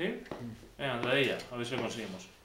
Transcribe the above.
¿Sí? Venga, entradilla, a ver si lo conseguimos.